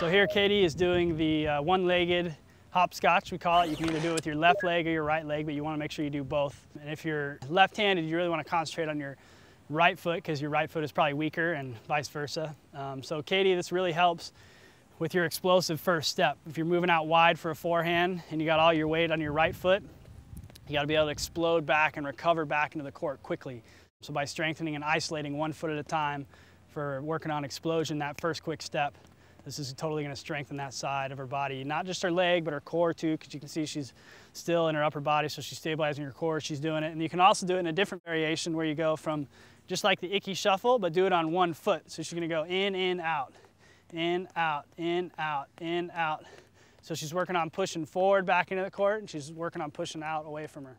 So here Katie is doing the uh, one-legged hopscotch, we call it. You can either do it with your left leg or your right leg, but you wanna make sure you do both. And if you're left-handed, you really wanna concentrate on your right foot because your right foot is probably weaker and vice versa. Um, so Katie, this really helps with your explosive first step. If you're moving out wide for a forehand and you got all your weight on your right foot, you gotta be able to explode back and recover back into the court quickly. So by strengthening and isolating one foot at a time for working on explosion, that first quick step, this is totally gonna strengthen that side of her body. Not just her leg, but her core too, because you can see she's still in her upper body, so she's stabilizing her core, she's doing it. And you can also do it in a different variation where you go from just like the Ickey shuffle, but do it on one foot. So she's gonna go in, in, out, in, out, in, out, in, out. So she's working on pushing forward back into the court, and she's working on pushing out away from her.